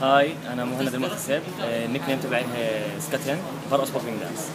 Hi أنا مهند المحتسب. آه، ال nickname تبعي سكاتين برقص popping dance